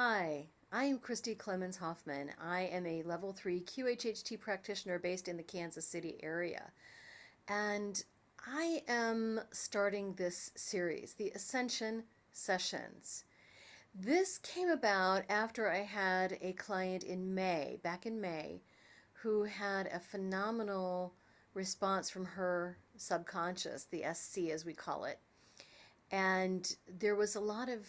Hi, I am Christi Clemons Hoffman. I am a level 3 QHHT practitioner based in the Kansas City area. And I am starting this series, the Ascension Sessions. This came about after I had a client in May, back in May, who had a phenomenal response from her subconscious, the SC as we call it. And there was a lot of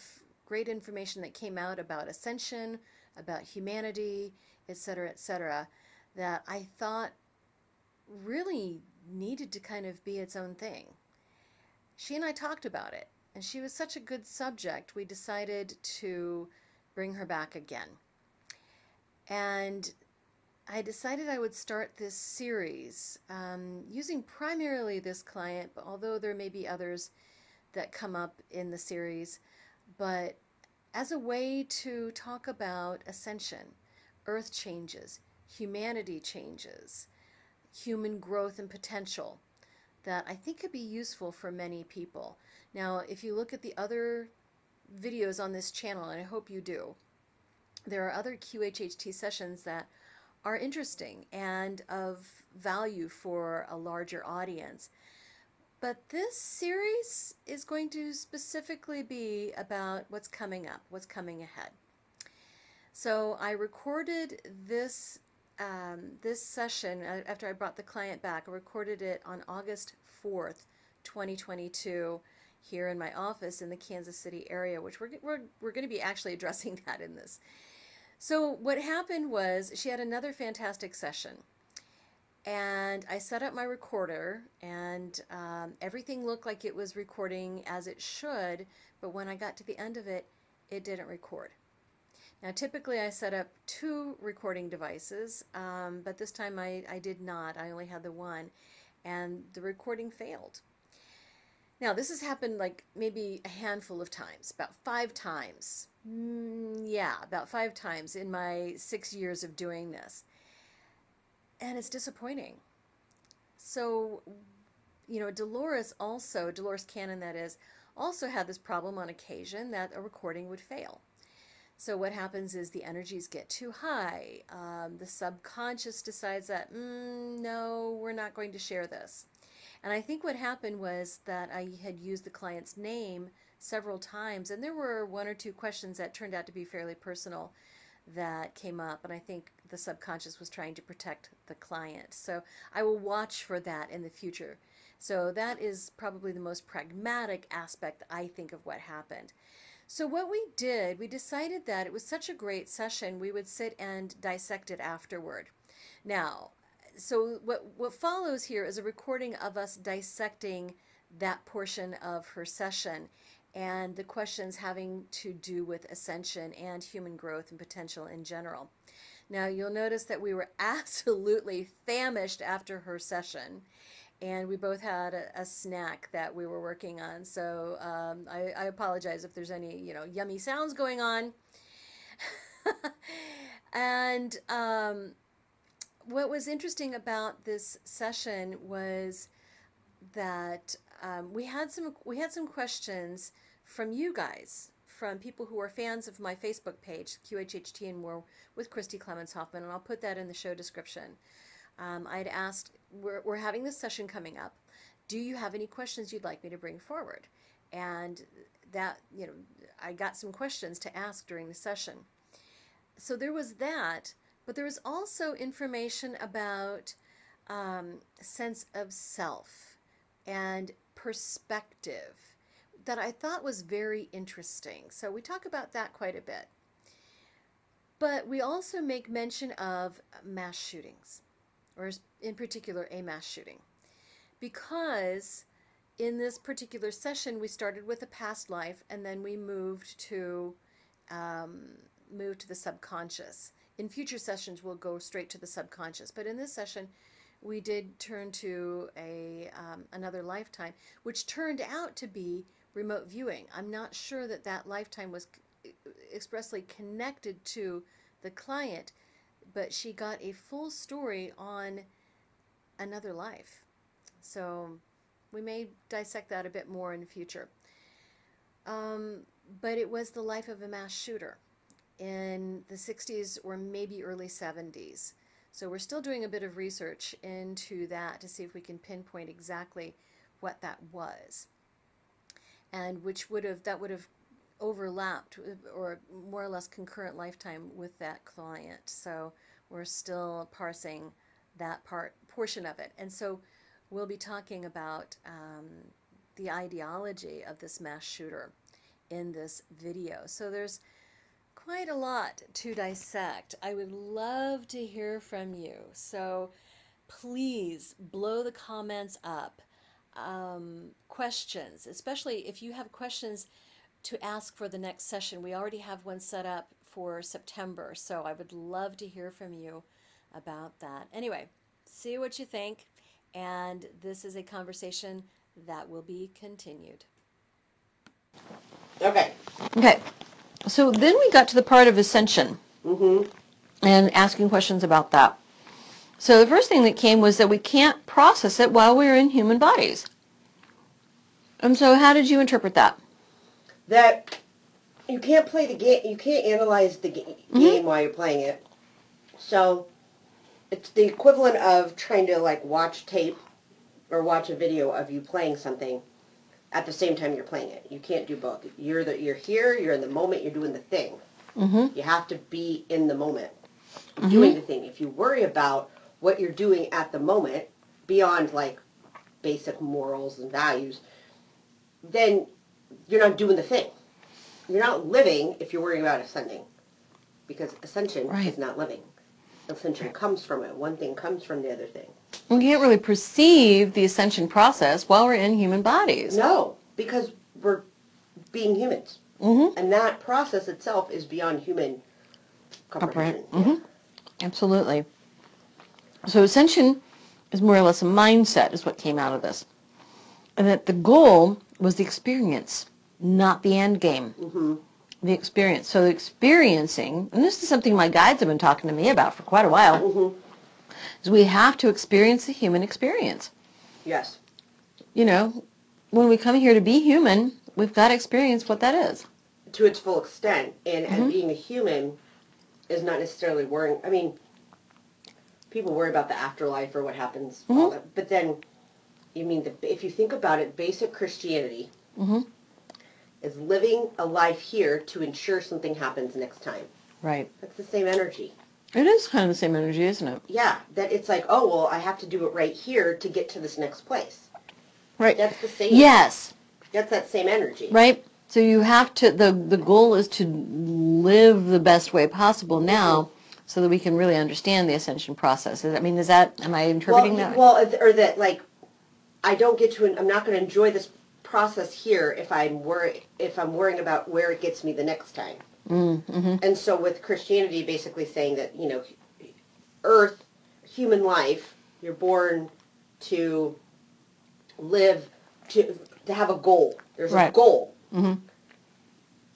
great information that came out about ascension, about humanity, etc., etc., that I thought really needed to kind of be its own thing. She and I talked about it, and she was such a good subject, we decided to bring her back again. And I decided I would start this series um, using primarily this client, but although there may be others that come up in the series, but as a way to talk about ascension, earth changes, humanity changes, human growth and potential that I think could be useful for many people. Now, if you look at the other videos on this channel, and I hope you do, there are other QHHT sessions that are interesting and of value for a larger audience. But this series is going to specifically be about what's coming up, what's coming ahead. So I recorded this um, this session uh, after I brought the client back. I recorded it on August 4th, 2022 here in my office in the Kansas City area, which we're, we're, we're going to be actually addressing that in this. So what happened was she had another fantastic session and I set up my recorder and um, everything looked like it was recording as it should, but when I got to the end of it, it didn't record. Now typically I set up two recording devices, um, but this time I, I did not. I only had the one and the recording failed. Now this has happened like maybe a handful of times, about five times. Mm, yeah, about five times in my six years of doing this and it's disappointing. So, you know, Dolores also, Dolores Cannon that is, also had this problem on occasion that a recording would fail. So what happens is the energies get too high. Um, the subconscious decides that, mm, no, we're not going to share this. And I think what happened was that I had used the client's name several times, and there were one or two questions that turned out to be fairly personal that came up, and I think the subconscious was trying to protect the client. So I will watch for that in the future. So that is probably the most pragmatic aspect, I think, of what happened. So what we did, we decided that it was such a great session, we would sit and dissect it afterward. Now, so what, what follows here is a recording of us dissecting that portion of her session and the questions having to do with ascension and human growth and potential in general. Now, you'll notice that we were absolutely famished after her session, and we both had a, a snack that we were working on. So um, I, I, apologize if there's any, you know, yummy sounds going on. and um, what was interesting about this session was that um, we had some we had some questions from you guys, from people who are fans of my Facebook page, QHHT and More with Christi Clemons Hoffman, and I'll put that in the show description. Um, I'd asked, we're, we're having this session coming up. Do you have any questions you'd like me to bring forward? And that, you know, I got some questions to ask during the session. So there was that, but there was also information about um, sense of self and perspective that I thought was very interesting. So we talk about that quite a bit. But we also make mention of mass shootings, or in particular, a mass shooting. Because in this particular session, we started with a past life and then we moved to um, move to the subconscious. In future sessions, we'll go straight to the subconscious. But in this session, we did turn to a um, another lifetime, which turned out to be remote viewing. I'm not sure that that lifetime was expressly connected to the client, but she got a full story on another life. So we may dissect that a bit more in the future. Um, but it was the life of a mass shooter. in the 60s or maybe early 70s. So we're still doing a bit of research into that to see if we can pinpoint exactly what that was. And which would have that would have overlapped or more or less concurrent lifetime with that client. So we're still parsing that part portion of it. And so we'll be talking about um, the ideology of this mass shooter in this video. So there's quite a lot to dissect. I would love to hear from you. So please blow the comments up. Um, questions, especially if you have questions to ask for the next session. We already have one set up for September, so I would love to hear from you about that. Anyway, see what you think, and this is a conversation that will be continued. Okay. Okay. So then we got to the part of ascension Mm-hmm. and asking questions about that. So the first thing that came was that we can't process it while we're in human bodies. And so how did you interpret that? That you can't play the game. You can't analyze the ga- game while you're playing it. So it's the equivalent of trying to like watch tape or watch a video of you playing something at the same time you're playing it. You can't do both. You're the you're here. You're in the moment. You're doing the thing. Mm-hmm. You have to be in the moment, doing the thing. If you worry about what you're doing at the moment, beyond like basic morals and values, then you're not doing the thing. You're not living if you're worrying about ascending, because ascension Right. is not living. Ascension comes from it. One thing comes from the other thing. We can't really perceive the ascension process while we're in human bodies. No, because we're being humans, Mm-hmm. and that process itself is beyond human comprehension. Mm-hmm. Absolutely. So ascension is more or less a mindset is what came out of this. And that the goal was the experience, not the end game. hmm The experience. So experiencing, and this is something my guides have been talking to me about for quite a while, hmm is we have to experience the human experience. Yes. You know, when we come here to be human, we've got to experience what that is. to its full extent. And, Mm-hmm. and being a human is not necessarily worrying. I mean, people worry about the afterlife or what happens, all Mhm. that. But then, you mean the if you think about it, basic Christianity Mhm. is living a life here to ensure something happens next time. Right. That's the same energy. It is kind of the same energy, isn't it? Yeah, that it's like, oh well, I have to do it right here to get to this next place. Right. That's the same. Yes. That's that same energy. Right? So you have to the the goal is to live the best way possible now so that we can really understand the ascension process. I mean, is that am I interpreting well, that? Well, or that like, I don't get to. I'm not going to enjoy this process here if I'm worry if I'm worrying about where it gets me the next time. Mm, hmm And so with Christianity, basically saying that you know, Earth, human life, you're born to live to to have a goal. There's a Right. goal hmm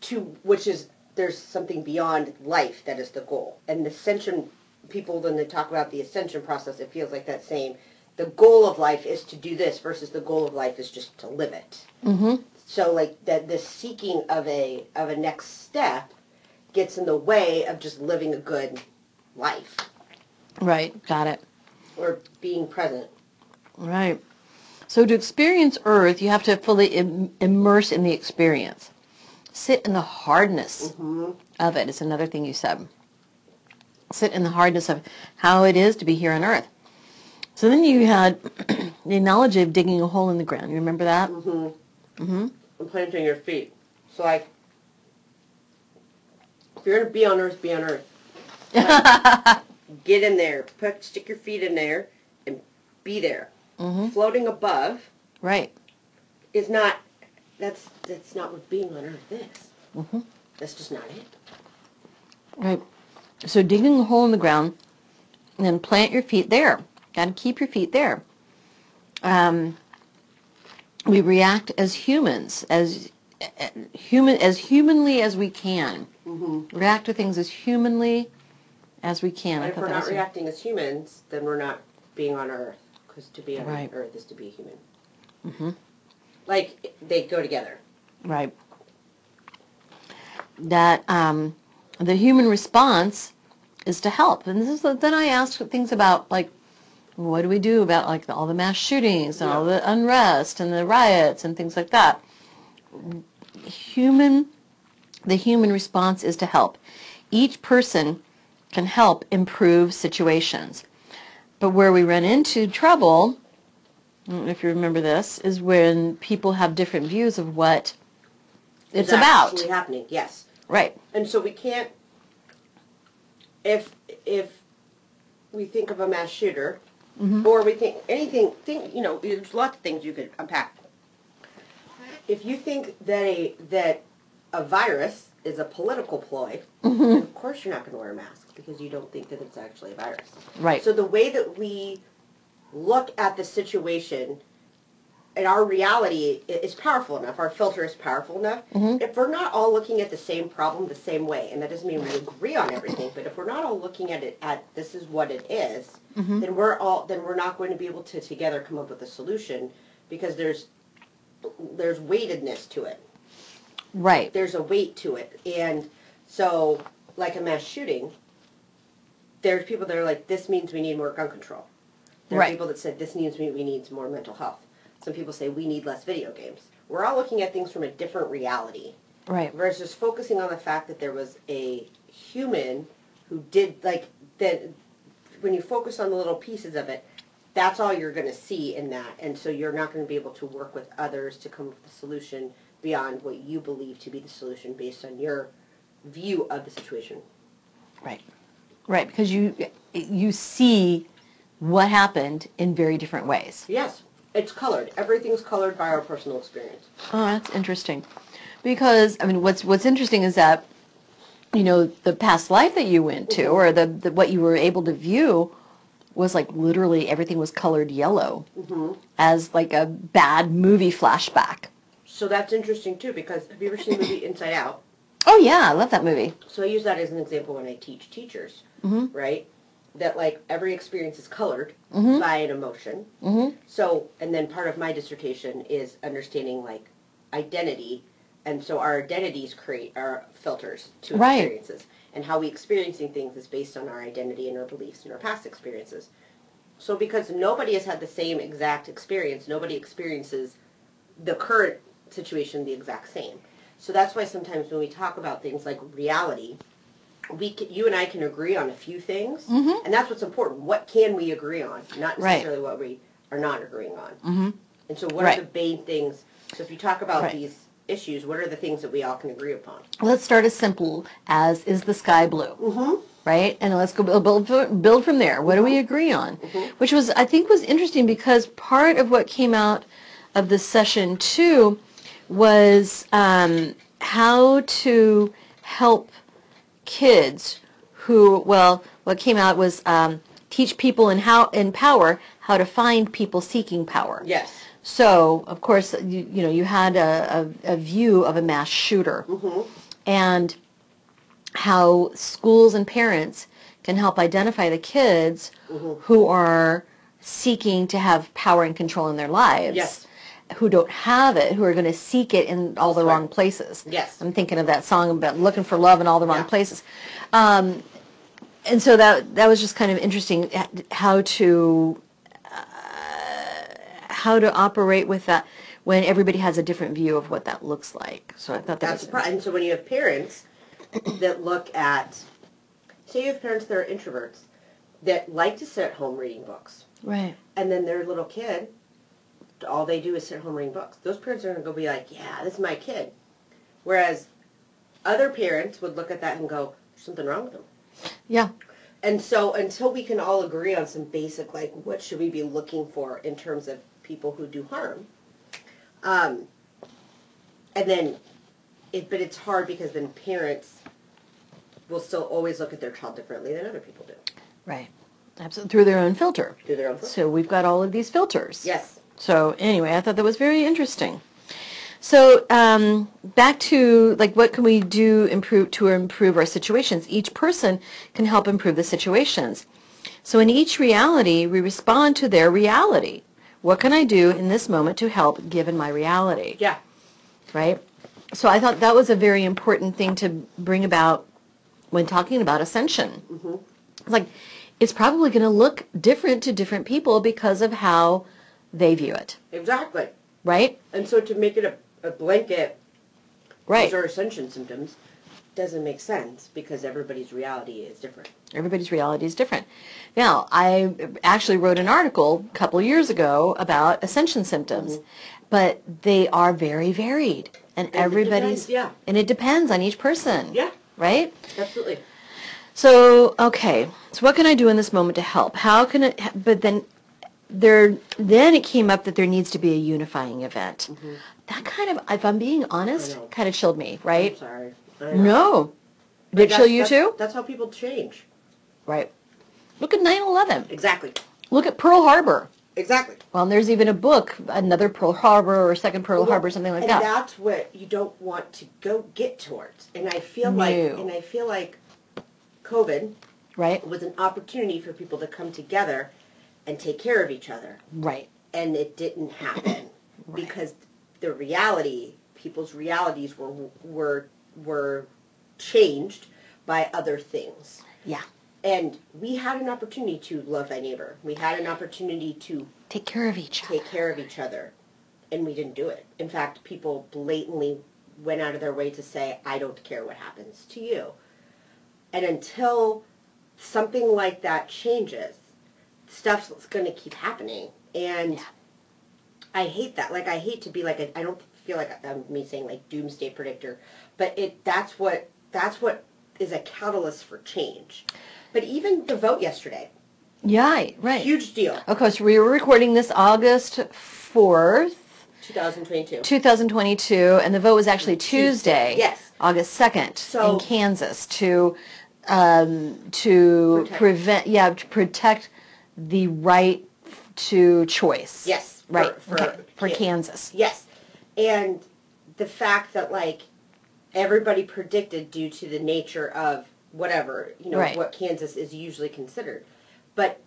to which is there's something beyond life that is the goal. And the ascension people when they talk about the ascension process, it feels like that saying the goal of life is to do this versus the goal of life is just to live it. hmm So like that the seeking of a of a next step gets in the way of just living a good life Right. Got it. or being present. Right. So to experience Earth, you have to fully Im- immerse in the experience. Sit in the hardness hmm of it is another thing you said. Sit in the hardness of how it is to be here on Earth. So then you had the analogy of digging a hole in the ground. You remember that? Mm-hmm. Mm-hmm. And planting your feet. So like if you're gonna be on earth, be on earth. Get in there. Put stick your feet in there and be there. mm-hmm. Floating above Right. is not that's that's not what being on earth is. Mm-hmm. That's just not it. Right. So digging a hole in the ground, and then plant your feet there. Got to keep your feet there. Um, we react as humans, as uh, human, as humanly as we can. Mm-hmm. React to things as humanly as we can. And if we're not reacting as humans, then we're not being on earth. Because to be on Right. earth is to be human. Mhm. Like they go together. Right. That um, the human response is to help. And this is then I asked things about like what do we do about like all the mass shootings and all the unrest and the riots and things like that. Human the human response is to help. Each person can help improve situations. But where we run into trouble, I don't know if you remember this, is when people have different views of what it's Is about. actually happening. Yes. Right. And so we can't. If if we think of a mass shooter, Mhm. or we think anything, think you know, there's lots of things you could unpack. If you think that a that a virus is a political ploy, Mhm. of course you're not going to wear a mask because you don't think that it's actually a virus. Right. So the way that we look at the situation and our reality is powerful enough, our filter is powerful enough. Mhm. If we're not all looking at the same problem the same way, and that doesn't mean we agree on everything, but if we're not all looking at it at this is what it is, Mhm. then we're all then we're not going to be able to together come up with a solution because there's there's weightedness to it Right. there's a weight to it. And so, like a mass shooting, there's people that are like, this means we need more gun control. There are Right. people that said this means we, we need more mental health. Some people say we need less video games. We're all looking at things from a different reality Right. versus focusing on the fact that there was a human who did like that. When you focus on the little pieces of it, that's all you're going to see in that, and so you're not going to be able to work with others to come up with a solution beyond what you believe to be the solution based on your view of the situation. Right. Right. Because you you see what happened in very different ways. Yes, it's colored. Everything's colored by our personal experience. Oh, that's interesting. Because I mean, what's what's interesting is that you know the past life that you went to, or the, the what you were able to view, was like literally everything was colored yellow hmm as like a bad movie flashback. So that's interesting too because have you ever seen the movie Inside Out? Oh yeah, I love that movie. So I use that as an example when I teach teachers, Mhm. right? That like every experience is colored Mhm. by an emotion. Mhm. So, and then part of my dissertation is understanding like identity, and so our identities create our filters to Right. experiences, and how we experiencing things is based on our identity and our beliefs and our past experiences. So, because nobody has had the same exact experience, nobody experiences the current situation the exact same. So that's why sometimes when we talk about things like reality, we can, you and I can agree on a few things, Mhm. and that's what's important. What can we agree on, not Right. necessarily what we are not agreeing on. Mhm. And so, what Right. are the main things? So, if you talk about Right. these issues, what are the things that we all can agree upon? Let's start as simple as is the sky blue? Mm-hmm. right? And let's go build, build, build from there. What do we agree on? Mhm. Which was, I think, was interesting because part of what came out of this session too was um, how to help kids who, well, what came out was um, teach people in how in power how to find people seeking power. Yes. So, of course, you, you know, you had a, a, a view of a mass shooter Mm-hmm. and how schools and parents can help identify the kids Mhm. who are seeking to have power and control in their lives. Yes. Who don't have it, who are going to seek it in all the wrong places. Yes. I'm thinking of that song about looking for love in all the wrong Yeah. places. Um, and so that that was just kind of interesting how to uh, how to operate with that when everybody has a different view of what that looks like. So I thought that That's was the problem. And so, when you have parents that look at, say, you have parents that are introverts that like to sit at home reading books, right. and then their little kid, all they do is sit home reading books. Those parents are going to go be like, "Yeah, this is my kid," whereas other parents would look at that and go, "There's something wrong with them." Yeah. And so until we can all agree on some basic, like, what should we be looking for in terms of people who do harm, um, and then, it, but it's hard because then parents will still always look at their child differently than other people do Right. Absolutely. Through their own filter. through their own. filter. So we've got all of these filters. Yes. So anyway, I thought that was very interesting. So um, back to like what can we do improve to improve our situations? Each person can help improve the situations. So in each reality, we respond to their reality. What can I do in this moment to help given my reality? Yeah. Right? So I thought that was a very important thing to bring about when talking about ascension. Mm-hmm. It's like it's probably going to look different to different people because of how they view it, Exactly. right? And so to make it a, a blanket, Right. these are ascension symptoms, doesn't make sense because everybody's reality is different. Everybody's reality is different. Now, I actually wrote an article a couple years ago about ascension symptoms, mm-hmm. but they are very varied, and it everybody's depends, yeah. and it depends on each person. Yeah. Right. Absolutely. So, okay. So, what can I do in this moment to help? How can it? But then, there. Then it came up that there needs to be a unifying event. That kind of, if I'm being honest, Mm-hmm. kind of chilled me. I'm Right? sorry. I know. No. But Did it chill you too? That's how people change. Right. Look at 9/11. Exactly. Look at Pearl Harbor. Exactly. Well, and there's even a book, another Pearl Harbor or second Pearl Well, Harbor, something like and that. that's what you don't want to go get towards. And I feel like, and I feel like, COVID Right? was an opportunity for people to come together and take care of each other, Right. and it didn't happen because the reality, people's realities were were were changed by other things. Yeah. And we had an opportunity to love thy neighbor. We had an opportunity to Take care of each other. take care of each other, and we didn't do it. In fact, people blatantly went out of their way to say, I don't care what happens to you. And until something like that changes, stuff's going to keep happening. And Yeah. I hate that. Like, I hate to be like, a, I don't feel like I'm me saying like doomsday predictor, but it that's what that's what is a catalyst for change. But even the vote yesterday, Yeah, right. huge deal, Of course, we were recording this August 4th, 2022. 2022, and the vote was actually Tuesday, Yes. August 2nd, So- in Kansas to um, to Protect. prevent, yeah, to protect the right to choice. Yes, for- right. for okay, for kids. Kansas. Yes. And the fact that like everybody predicted due to the nature of whatever, you know, Right. what Kansas is usually considered. But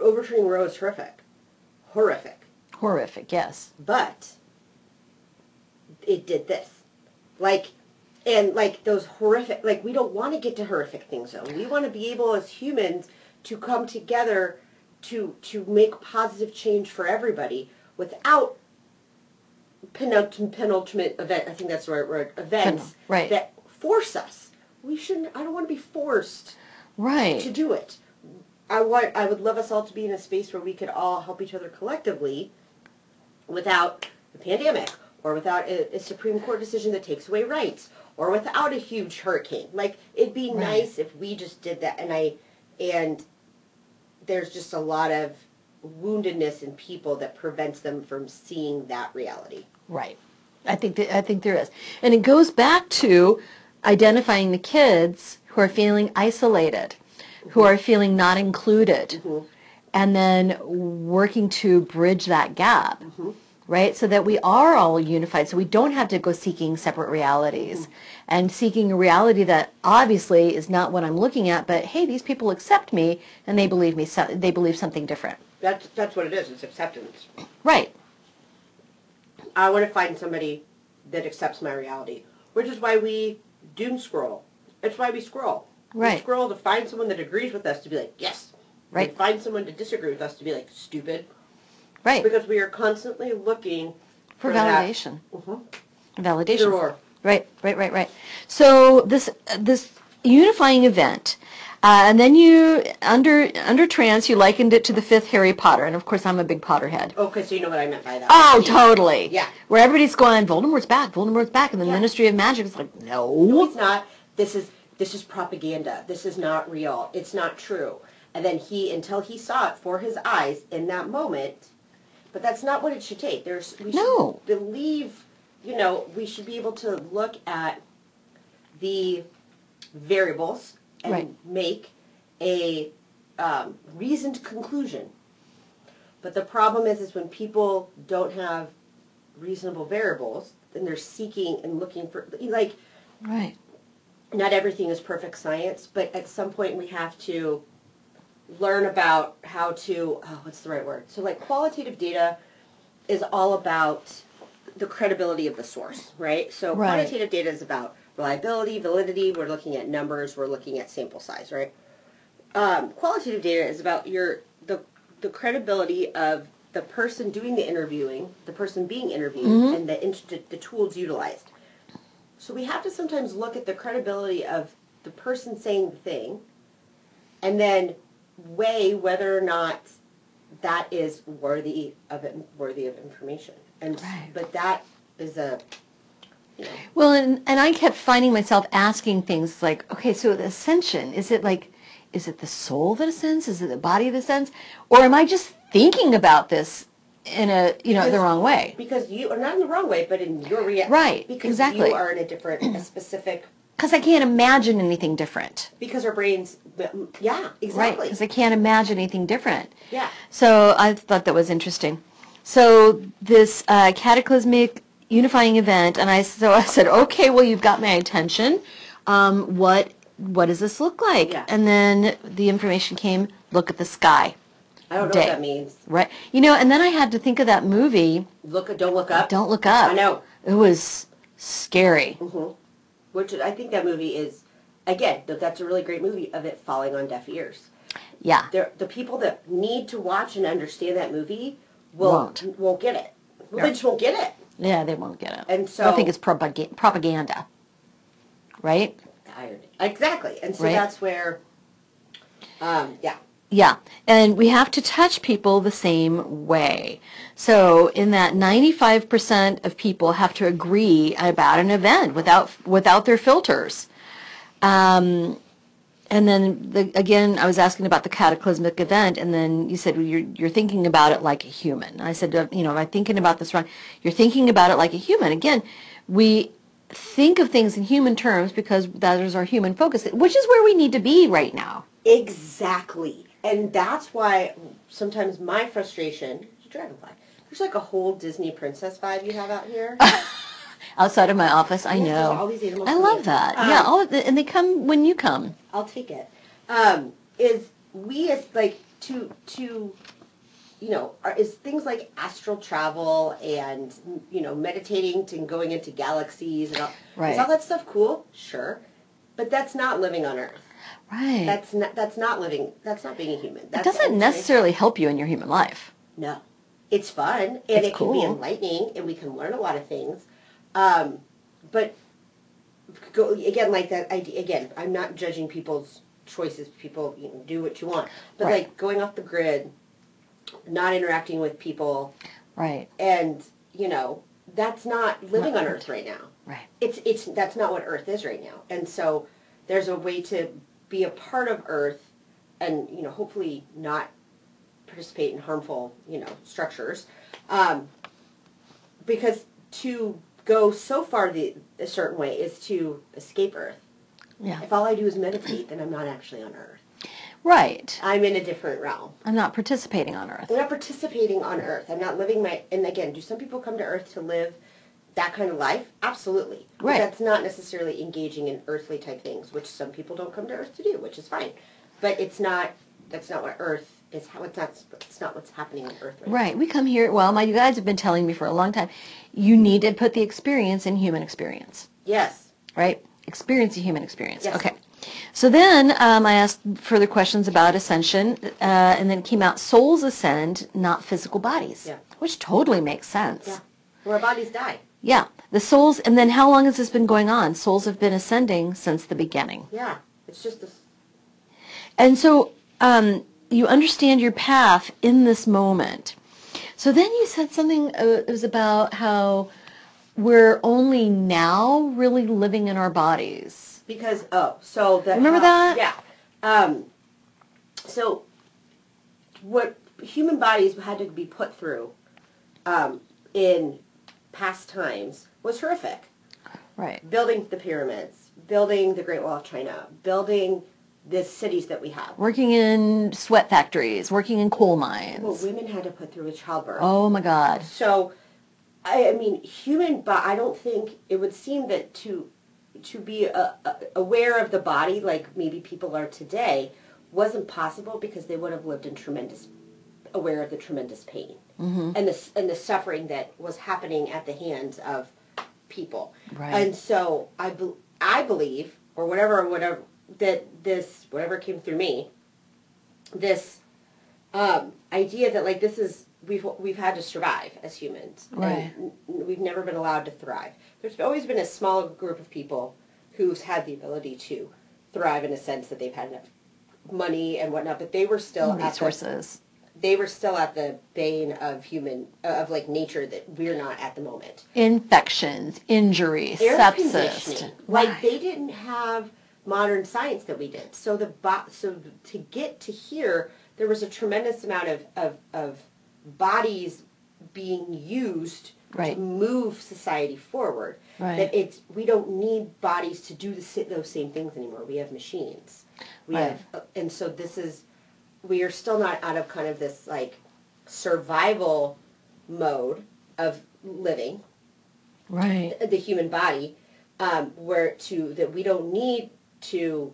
overturning Roe is horrific. Horrific. Horrific. Yes. But it did this. Like and like those horrific like we don't want to get to horrific things though. We want to be able as humans to come together to to make positive change for everybody without penultimate, penultimate event. I think that's the right word. Events right. that force us. We shouldn't. I don't want to be forced right to do it. I want. I would love us all to be in a space where we could all help each other collectively, without the pandemic, or without a, a Supreme Court decision that takes away rights, or without a huge hurricane. Like it'd be Right. nice if we just did that. And I, and there's just a lot of woundedness in people that prevents them from seeing that reality. Right. I think that, I think there is, and it goes back to identifying the kids who are feeling isolated, who mm-hmm. are feeling not included, mm-hmm. and then working to bridge that gap, mm-hmm. Right? So that we are all unified, so we don't have to go seeking separate realities and seeking a reality that obviously is not what I'm looking at, but hey, these people accept me and they believe me, so, they believe something different. That's that's what it is. It's acceptance. Right. I want to find somebody that accepts my reality, which is why we doom scroll. It's why we scroll. We Right. scroll to find someone that agrees with us to be like, yes. Right. And find someone to disagree with us to be like, stupid. Right. Because we are constantly looking For that- validation. Mhm. Validation. Either or. Right, right, right, right. So this this unifying event, uh, and then you under under trance you likened it to the fifth Harry Potter, and of course I'm a big Potterhead. Okay, so you know what I meant by that. Oh, totally. Yeah. Where everybody's going, Voldemort's back, Voldemort's back, and the Yeah. Ministry of Magic is like, No, no. it's not. This is this is propaganda. This is not real. It's not true. And then he, until he saw it for his eyes in that moment, but that's not what it should take. There's we No. should believe. You know, we should be able to look at the variables and Right. make a um, reasoned conclusion. But the problem is, is when people don't have reasonable variables, then they're seeking and looking for like Right. not everything is perfect science, but at some point we have to learn about how to, oh, what's the right word? So, like, qualitative data is all about the credibility of the source, right? So, Right. quantitative data is about reliability, validity. We're looking at numbers. We're looking at sample size, right? Um, qualitative data is about your the the credibility of the person doing the interviewing, the person being interviewed, Mhm. and the the tools utilized. So we have to sometimes look at the credibility of the person saying the thing, and then weigh whether or not that is worthy of it, worthy of information. And Right. but that is a you know, Well, and, and I kept finding myself asking things like, okay, so the ascension, is it like, is it the soul that ascends? Is it the body that ascends? Or am I just thinking about this in a, you know, the wrong way? because you are not in the wrong way, but in your reaction. Right, Because exactly. you are in a different, a specific. Because I can't imagine anything different. Because our brains, yeah, Right, exactly. because I can't imagine anything different. Yeah. So I thought that was interesting. So this uh, cataclysmic unifying event, and I so I said, okay, well you've got my attention. Um, what what does this look like? Yeah. And then the information came. Look at the sky, I don't know Day. what that means. right? You know, and then I had to think of that movie. Look, don't look up. Don't look up. I know. It was scary. hmm Which I think that movie is, again, th- that's a really great movie of it falling on deaf ears. Yeah. There, the people that need to watch and understand that movie will Won't. won't, get it. Well, Yeah. They just won't get it. Yeah, they won't get it. And so I think it's propag- propaganda, right? irony. Exactly. And so Right. that's where, um, yeah. Yeah, and we have to touch people the same way. So in that 95% of people have to agree about an event without without their filters. Um, and then the, again, I was asking about the cataclysmic event, and then you said well, you're you're thinking about it like a human. I said, uh, you know, am I thinking about this wrong? You're thinking about it like a human. Again, we think of things in human terms because that is our human focus, which is where we need to be right now. Exactly. And that's why sometimes my frustration, dragonfly, there's like a whole Disney princess vibe you have out here. outside of my office. I know. all these animals I love that. Um, yeah, all of the, and they come when you come. I'll take it. Um, is we as like to to you know are, is things like astral travel and you know meditating and going into galaxies and all, Right. is all that stuff cool? Sure, but that's not living on Earth. Right. That's not that's not living. That's not being a human. it doesn't necessarily help you in your human life. No, it's fun and It's it can be enlightening and we can learn a lot of things. Um, but go again, like that idea. Again, I'm not judging people's choices. People you know, do what you want, but Right. like going off the grid, not interacting with people, Right. and you know that's not living Not on. Earth right now. Right. It's it's that's not what Earth is right now, and so there's a way to be a part of Earth, and you know hopefully not participate in harmful you know structures, um, because to go so far the a certain way is to escape Earth. Yeah. If all I do is meditate, then I'm not actually on Earth. Right. I'm in a different realm. I'm not participating on Earth. I'm not participating on Earth. I'm not living my. And again, do some people come to Earth to live that kind of life? Absolutely. But Right. that's not necessarily engaging in earthly type things, which some people don't come to Earth to do, which is fine. But it's not. That's not what Earth is. How it's not. It's not what's happening on Earth right, Right. We come here. Well, my you guys have been telling me for a long time. You need to put the experience in human experience. Yes. Right. Experience the human experience. Yes. Okay. So then um, I asked further questions about ascension, uh, and then it came out souls ascend, not physical bodies, Yeah. which totally makes sense. Yeah. Where our bodies die. Yeah, the souls, and then how long has this been going on? Souls have been ascending since the beginning. Yeah. It's just this. And so um, you understand your path in this moment. So then you said something, uh, it was about how we're only now really living in our bodies. Because oh, so the Remember how- that? Yeah. Um, so what human bodies had to be put through um, in past times was horrific. Right. Building the pyramids, building the Great Wall of China, building the cities that we have. Working in sweat factories, working in coal mines. What women had to put through with childbirth. Oh my God. So, I, I mean, human, but I don't think it would seem that to to be uh uh aware of the body like maybe people are today wasn't possible because they would have lived in tremendous aware of the tremendous pain hmm and the and the suffering that was happening at the hands of people. Right. And so I bel I believe, or whatever, whatever that this, whatever came through me, this um, idea that like this is we've we've had to survive as humans, Right. And we've never been allowed to thrive. There's always been a small group of people who's had the ability to thrive in a sense that they've had enough money and whatnot, but they were still at Resources. They were still at the bane of human of like nature that we're not at the moment. Infections, injuries, Air sepsis. Like Right. they didn't have modern science that we did. So the bo- so to get to here, there was a tremendous amount of of, of bodies being used Right. to move society forward. Right. That it's we don't need bodies to do the, those same things anymore. We have machines. We Right. have, and so this is we are still not out of kind of this like survival mode of living Right. the human body um, where to that we don't need to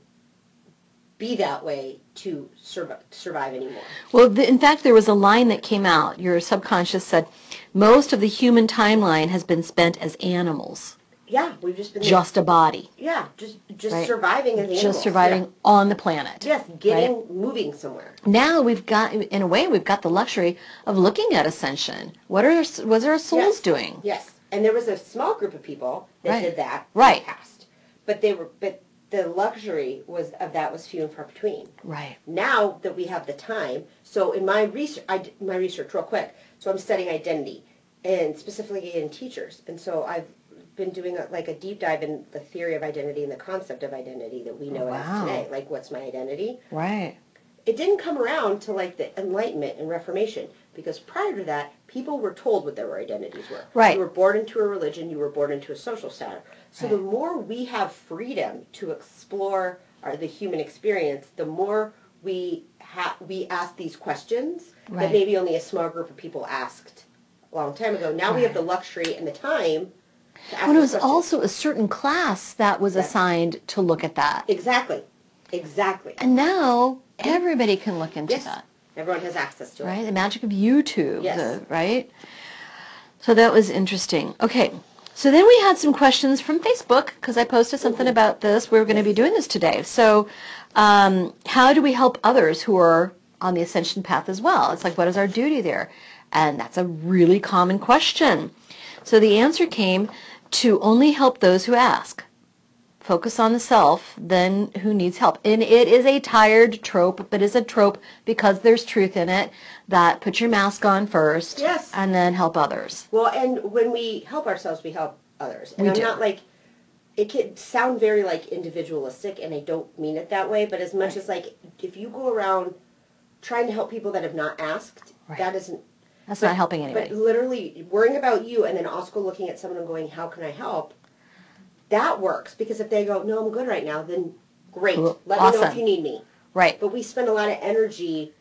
be that way to survive, survive anymore. Well, th- in fact, there was a line that came out. Your subconscious said, most of the human timeline has been spent as animals, Yeah, we've just been just a body, yeah, just just Right. surviving as animals. just surviving on the planet. Yeah. Yes, getting moving somewhere. Now we've got, in a way, we've got the luxury of looking at ascension. What are are our souls Yes. doing? Yes, and there was a small group of people that Right. did that Right. in the past, but they were but the luxury was of that was few and far between. Right. now that we have the time so in my research I, my research real quick so i'm studying identity and specifically in teachers and so i've been doing a, like a deep dive in the theory of identity and the concept of identity that we know Wow. as today like what's my identity Right. it didn't come around to like the enlightenment and reformation because prior to that people were told what their identities were Right. you were born into a religion you were born into a social status so the more we have freedom to explore our, the human experience the more we ha- we ask these questions Right. that maybe only a small group of people asked a long time ago now we have the luxury and the time When it was also a certain class that was Yes. assigned to look at that. exactly exactly And now everybody can look into yes that. everyone has access to it right? The magic of YouTube, Yes. the- right? So that was interesting. Okay, so then we had some questions from Facebook because I posted something about this. We were going to be doing this today. So, um, how do we help others who are on the ascension path as well? It's like, what is our duty there? And that's a really common question. So the answer came to only help those who ask focus on the self then who needs help and it is a tired trope but it's a trope because there's truth in it that put your mask on first Yes. and then help others Well, and when we help ourselves, we help others. And We I'm do. not like it can sound very like individualistic, and I don't mean it that way. But as much as like if you go around trying to help people that have not asked, Right. that isn't. That's but- not helping anybody But literally worrying about you, and then also looking at someone and going, "How can I help?" That works because if they go, "No, I'm good right now," then great. Let me know if you need me. right But we spend a lot of energy.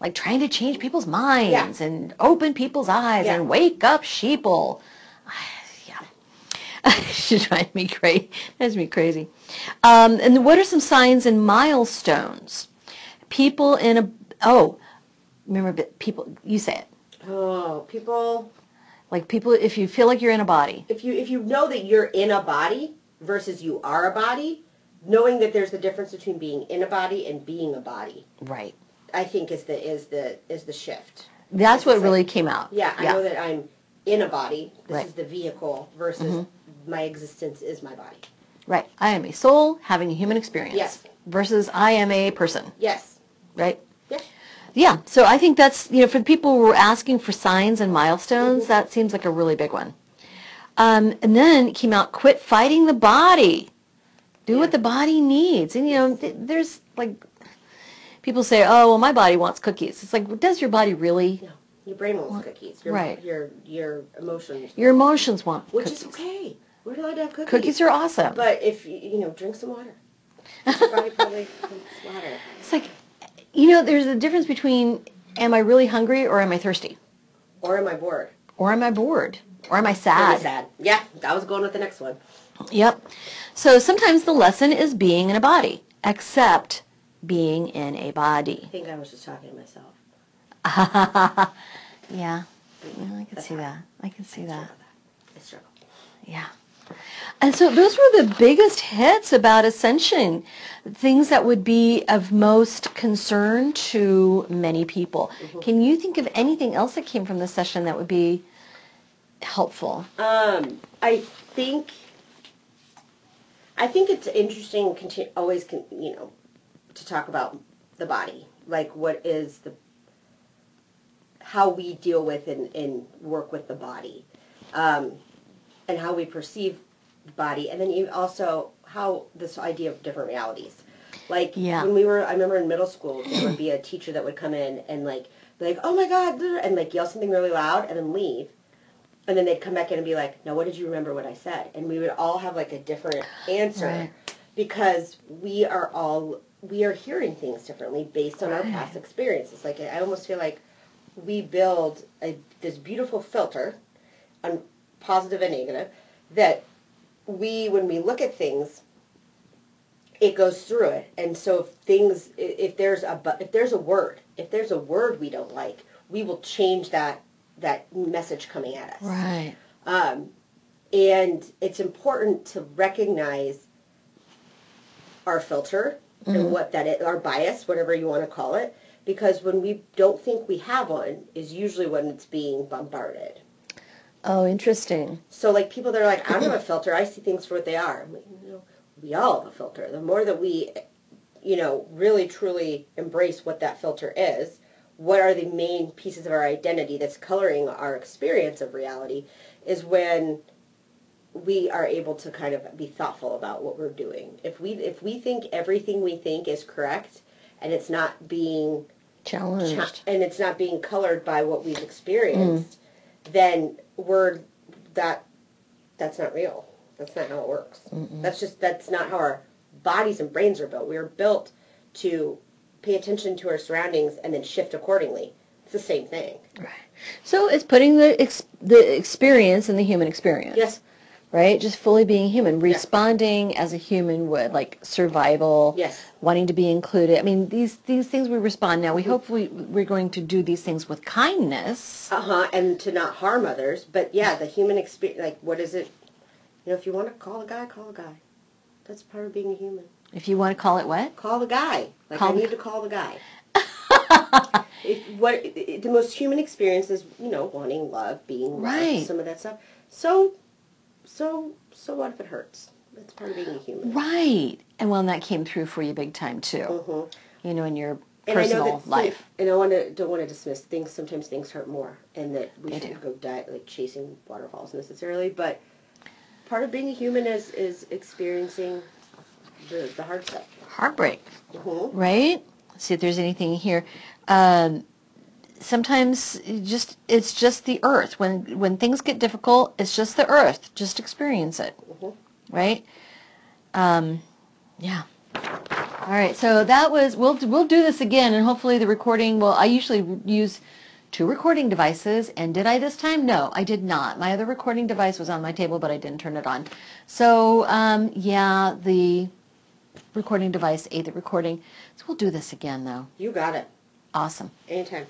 like trying to change people's minds and open people's eyes Yeah. and wake up sheeple yeah she drives me crazy drives me crazy um, and what are some signs and milestones people in a oh remember people you say it Oh, people. like people if you feel like you're in a body if you if you know that you're in a body versus you are a body, knowing that there's the difference between being in a body and being a body, right I think is the is the is the shift. that's what like- really came out Yeah, yeah I know that I'm in a body. This Right. is the vehicle versus mm-hmm. my existence is my body. right i am a soul having a human experience Yes. versus i am a person Yes. right Yeah. Yeah, so I think that's, you know, for people who are asking for signs and milestones, that seems like a really big one. Um, and then it came out, quit fighting the body. Do what the body needs. And, you know, th- there's like, people say, oh, well, my body wants cookies. It's like, what does your body really? No. Your brain wants cookies. Your, Right. Your your emotions. Your emotions want cookies. which cookies. is okay. We're allowed to have cookies. Cookies are awesome. But if you you know, drink some water. Your body probably needs water. it's like, you know, there's a difference between am I really hungry or am I thirsty? Or am I bored? Or am I bored? Or am I Really sad? sad. Yeah, I was going with the next one. Yep. So sometimes the lesson is being in a body, except being in a body. I think I was just talking to myself. yeah. Yeah, I can see that. I can see that. I struggle. Yeah. And so those were the biggest hits about ascension, things that would be of most concern to many people. Can you think of anything else that came from the session that would be helpful? Um, I think, I think it's interesting. Continue, always, con, you know, to talk about the body, like what is the, how we deal with and, and work with the body, um, and how we perceive the body, and then you also how this idea of different realities. Like Yeah. when we were, I remember in middle school, there would be a teacher that would come in and like be like, "Oh my God," and like yell something really loud and then leave. And then they'd come back in and be like, "No, what did you remember what I said?" And we would all have like a different answer Right. because we are all we are hearing things differently based on our Right. past experiences. Like I almost feel like we build a, this beautiful filter on positive and negative that we when we look at things it goes through it and so if things if there's a if there's a word if there's a word we don't like we will change that that message coming at us Right. um, and it's important to recognize our filter and what that is, our bias, whatever you want to call it, because when we don't think we have one, is usually when it's being bombarded. Oh, interesting. So, like people that are like, I don't have a filter. I see things for what they are. Like, you know, we all have a filter. The more that we, you know, really truly embrace what that filter is, what are the main pieces of our identity that's coloring our experience of reality, is when we are able to kind of be thoughtful about what we're doing. If we if we think everything we think is correct, and it's not being Challenged. cha- and it's not being colored by what we've mm. experienced, then we're that that's not real. That's not how it works. That's just that's not how our bodies and brains are built. We are built to pay attention to our surroundings and then shift accordingly. It's the same thing. Right. So it's putting the ex- the experience in the human experience. Yes. Right? Just fully being human, responding as a human would, like survival, Yes. wanting to be included. I mean, these these things we respond now. We hope we we're going to do these things with kindness. Uh huh. And to not harm others. But yeah, the human experience. Like, what is it? You know, if you want to call a guy, call a guy. That's part of being a human. If you want to call it what? Call the guy. Like Call I need to call the guy. if, what it, the most human experience is, you know, wanting love, being loved, Right. some of that stuff. So, so, so what if it hurts? That's part of being a human. Right. And well, and that came through for you big time too. hmm You know, in your And I know personal that life. Some, and I want to don't want to dismiss things. Sometimes things hurt more, and that we They shouldn't go die, like chasing waterfalls necessarily. But part of being a human is is experiencing the the hard stuff. Heartbreak. hmm right? See if there's anything here. Um, sometimes just it's just the earth. When when things get difficult, it's just the earth. Just experience it, Mhm. right? Um, yeah. All right. So that was we'll we'll do this again, and hopefully the recording. Well, I usually use two recording devices, and did I this time? No, I did not. My other recording device was on my table, but I didn't turn it on. So um, yeah, the recording device ate the recording. So we'll do this again, though. You got it. Awesome. Anytime.